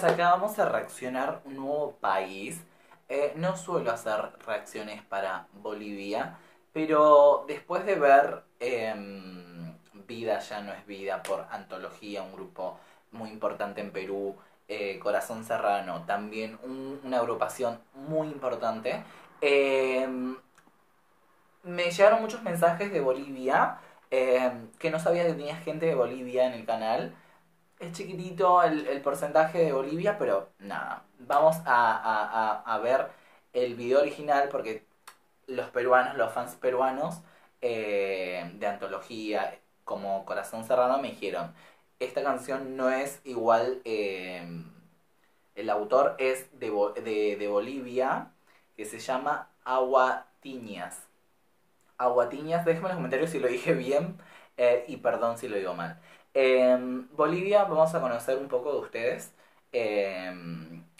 chicos, acá vamos a reaccionar un nuevo país. Eh, no suelo hacer reacciones para Bolivia, pero después de ver em, Vida ya no es vida por antología, un grupo muy importante en Perú, eh, Corazón Serrano, también una agrupación muy importante, em, me llegaron muchos mensajes de Bolivia, em, que no sabía que tenía gente de Bolivia en el canal es chiquitito el, porcentaje de Bolivia, pero nada. Vamos a, ver el video original porque los peruanos, los fans peruanos eh, de antología como Corazón Serrano me dijeron, esta canción no es igual, eh, el autor es de, de, Bolivia, que se llama Aguatiñas. Aguatiñas, déjenme en los comentarios si lo dije bien eh, y perdón si lo digo mal. En Bolivia vamos a conocer un poco de ustedes. Eh,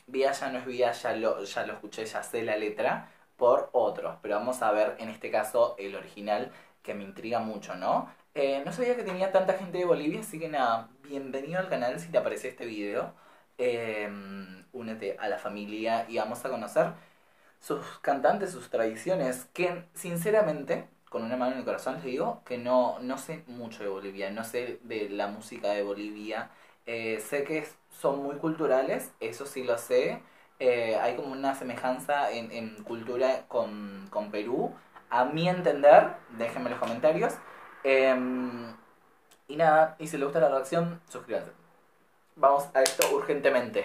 Vía ya no es Vía, ya lo, ya lo escuché, ya sé la letra, por otros. Pero vamos a ver en este caso el original que me intriga mucho, ¿no? Eh, no sabía que tenía tanta gente de Bolivia, así que nada, bienvenido al canal si te aparece este video. Em, únete a la familia y vamos a conocer sus cantantes, sus tradiciones, que sinceramente con una mano en el corazón les digo que no, no sé mucho de Bolivia, no sé de la música de Bolivia. Eh, sé que son muy culturales, eso sí lo sé. Eh, hay como una semejanza en, en cultura con, con, Perú. A mi entender, déjenme en los comentarios. Em, y nada, y si les gusta la reacción, suscríbanse. Vamos a esto urgentemente.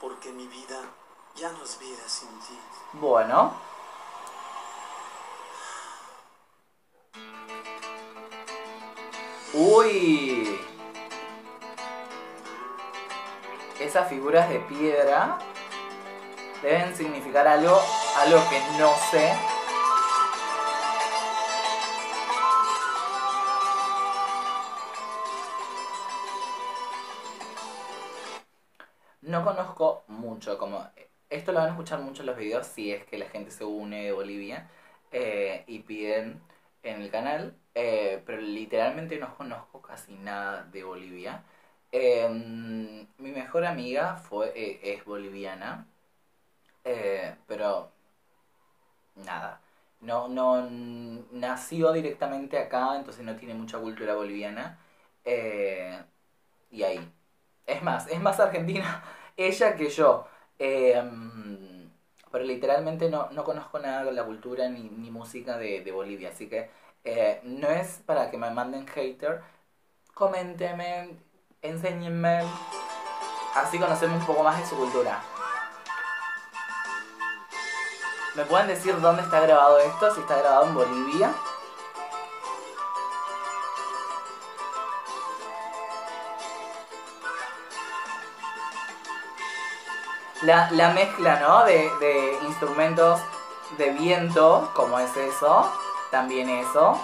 Porque mi vida ya no es vida sin ti. Bueno. Uy. Esas figuras de piedra deben significar algo, algo que no sé. No conozco mucho, como esto lo van a escuchar mucho en los videos si es que la gente se une de Bolivia eh, y piden en el canal, eh, pero literalmente no conozco casi nada de Bolivia. Em, mi mejor amiga fue, eh, es boliviana, eh, pero nada. No, no nació directamente acá, entonces no tiene mucha cultura boliviana. y ahí. Es más, es más argentina ella que yo. Em, pero literalmente no, no conozco nada de la cultura ni, ni música de, de Bolivia, así que eh, no es para que me manden hater. Coméntenme, enséñenme. Así conocemos un poco más de su cultura. ¿Me pueden decir dónde está grabado esto? Si está grabado en Bolivia. La, la mezcla, ¿no? De, de instrumentos de viento, como es eso también eso.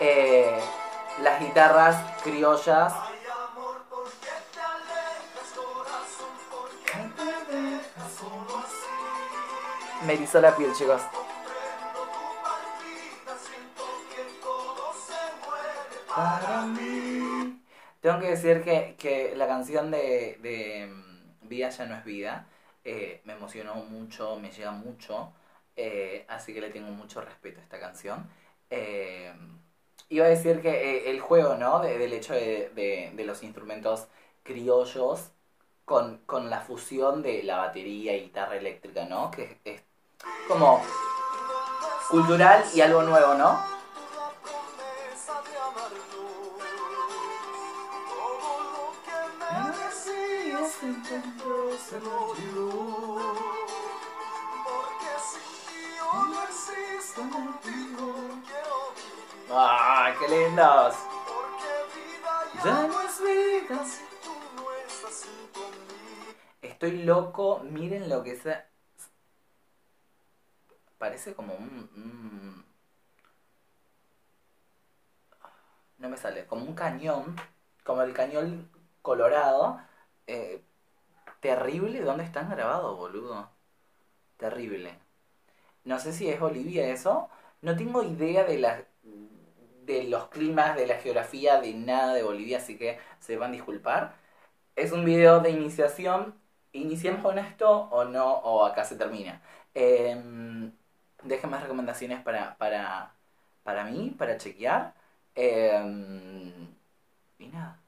Eh, las guitarras criollas. Me erizó la piel, chicos. Tengo que decir que, la canción de, de mm, Vida ya no es vida eh, me emocionó mucho, me llega mucho. Eh, así que le tengo mucho respeto a esta canción. Eh, iba a decir que eh, el juego, ¿no? del hecho de, los instrumentos criollos con, la fusión de la batería y guitarra eléctrica, ¿no? Que es como cultural y algo nuevo, ¿no? ¡Ah, qué lindos! Ya no es vida Estoy loco, miren lo que es. Parece como un, No me sale, como un cañón, como el cañón colorado. Eh, terrible, ¿dónde están grabados, boludo? Terrible. No sé si es Bolivia eso. No tengo idea de la de los climas, de la geografía, de nada de Bolivia, así que se van a disculpar. es un video de iniciación. ¿Iniciamos con esto o no? ¿O acá se termina? Eh, dejen más recomendaciones para, para, para mí, para chequear. Eh, y nada.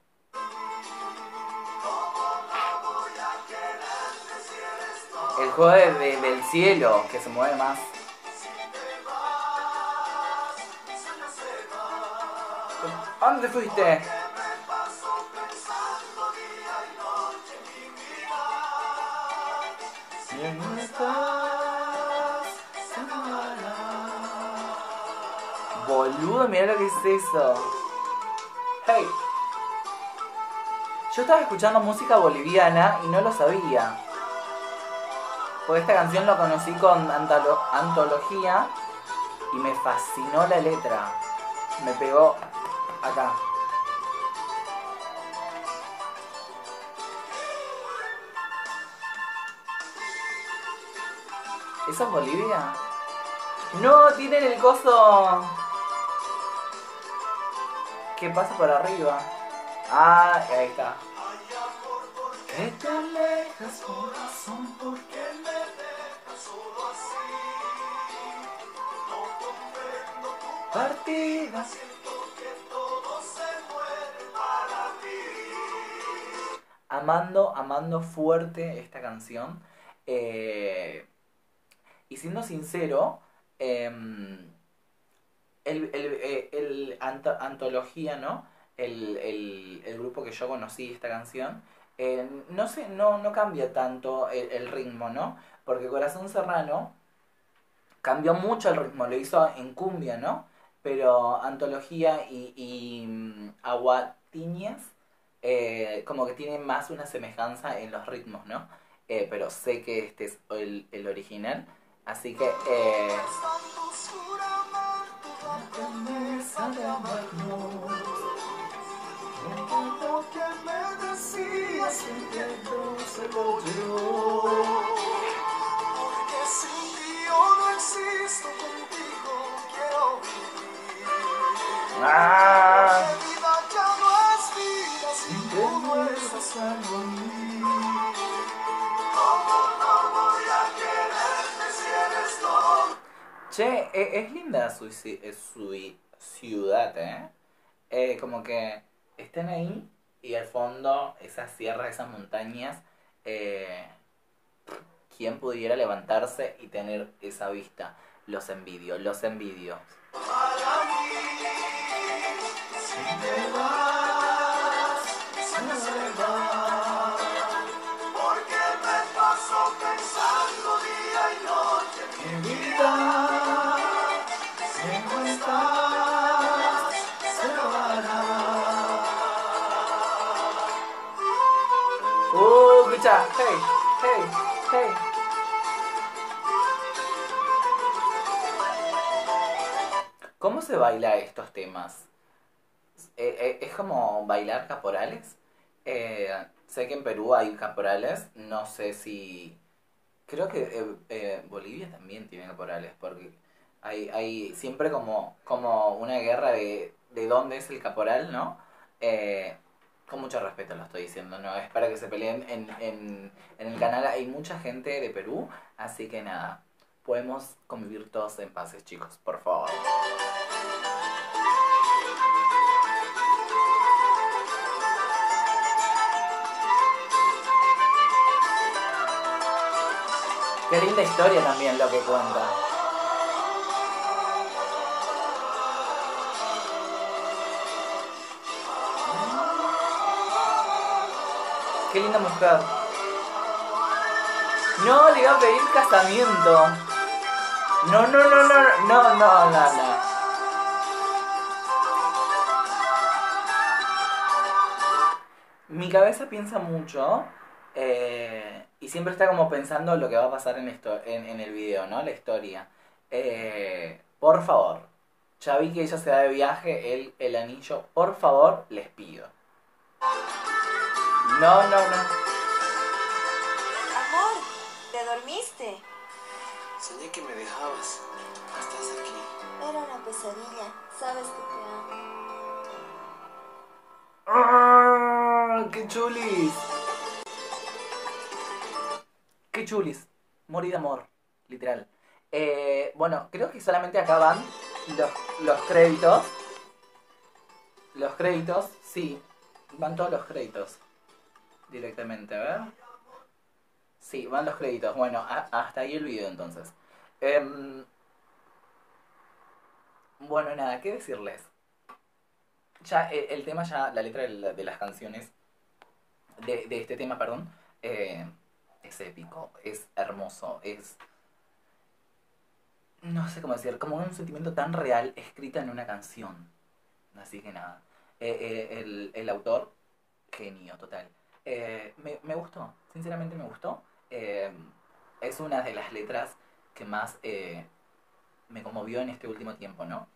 Juego de- de- del cielo que se mueve más. ¿A dónde fuiste? Boludo, mira lo que es eso. Hey. Yo estaba escuchando música boliviana y no lo sabía. Porque esta canción la conocí con antolo- antología y me fascinó la letra. Me pegó acá. ¿Eso es Bolivia? No, tienen el coso que pasa por arriba. Ah, ahí está. Que te alejas, corazón, porque mí. Amando, amando fuerte esta canción. Eh, y siendo sincero, em, el, el, eh, antología, ¿no? El, grupo que yo conocí esta canción, eh, no sé, no, no cambia tanto el ritmo, ¿no? Porque Corazón Serrano cambió mucho el ritmo, lo hizo en cumbia, ¿no? Pero Antología y, y mm, Aguatiñas eh, como que tienen más una semejanza en los ritmos, ¿no? Eh, pero sé que este es el, el original, así que... Eh, mí. ¿Cómo no voy a quererte si? Che, e- es linda su, eh, su ciudad, ¿eh? Eh, Como que están ahí y al fondo esas sierras, esas montañas. eh, ¿Quién pudiera levantarse y tener esa vista? Los envidio, los envidio. Porque Escucha, hey, hey, hey. ¿Cómo se baila estos temas? Eh, eh, ¿Es como bailar caporales? Eh, sé que en Perú hay caporales, no sé si... Creo que Bolivia también tiene caporales, porque hay, hay siempre como, como una guerra de, de dónde es el caporal, ¿no? Eh, con mucho respeto lo estoy diciendo, no es para que se peleen en, en, el canal. Hay mucha gente de Perú, así que nada, podemos convivir todos en paces, chicos, por favor. Qué linda historia también lo que cuenta. Qué linda mujer. No, le iba a pedir casamiento. No, no, no, no, no, no, no, no. Mi cabeza piensa mucho eh, y siempre está como pensando lo que va a pasar en, esto, en, el video, ¿no? La historia. Eh, por favor, ya vi que ella se va de viaje, el, el anillo, por favor, les pido. No, no, no. Amor, ¿te dormiste? Soñé que me dejabas. Estás aquí. Era una pesadilla. Sabes que te amo. ¡Ah! ¡Qué ¡Qué chulis! ¡Qué chulis! Morí de amor, literal. Eh, bueno, creo que solamente acaban los, los créditos. Los créditos, sí. Van todos los créditos. Directamente, a ver. Sí, van los créditos. Bueno, hasta ahí el video entonces. Em, bueno, nada, ¿qué decirles? Ya, el, el tema ya, la letra de, de las canciones, de, de este tema, perdón, eh, es épico, es hermoso, es... No sé cómo decir, como un sentimiento tan real escrita en una canción. Así que nada. Eh, eh, el, el autor, genio total. Eh, me, gustó, sinceramente me gustó. Eh, es una de las letras que más eh, me conmovió en este último tiempo, ¿no?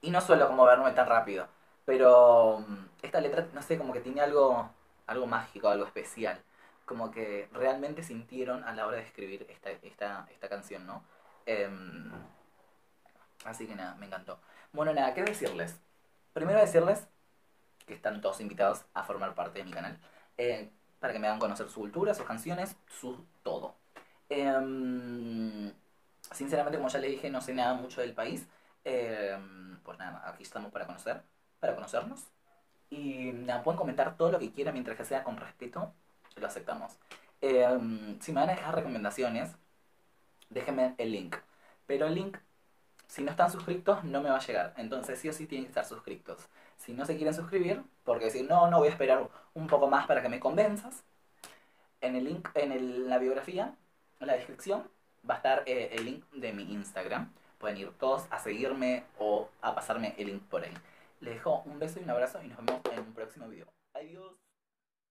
Y no suelo conmoverme tan rápido, pero mm, esta letra, no sé, como que tiene algo, algo mágico, algo especial. Como que realmente sintieron a la hora de escribir esta, esta, esta canción, ¿no? Em, así que nada, me encantó. Bueno, nada, ¿qué decirles? Primero decirles que están todos invitados a formar parte de mi canal. eh, para que me hagan conocer su cultura, sus canciones, su todo. Em, sinceramente, como ya le dije, no sé nada mucho del país. Em, pues nada, aquí estamos para conocer, para conocernos. Y nada, pueden comentar todo lo que quieran mientras que sea con respeto, lo aceptamos. Em, si me van a dejar recomendaciones, déjenme el link. Pero el link, si no están suscritos, no me va a llegar. Entonces sí o sí tienen que estar suscritos. Si no se quieren suscribir, porque decir, no, no voy a esperar un poco más para que me convenzas, en el link, en el- la biografía, en la descripción, va a estar eh, el link de mi Instagram. Pueden ir todos a seguirme o a pasarme el link por ahí. Les dejo un beso y un abrazo y nos vemos en un próximo video. Adiós.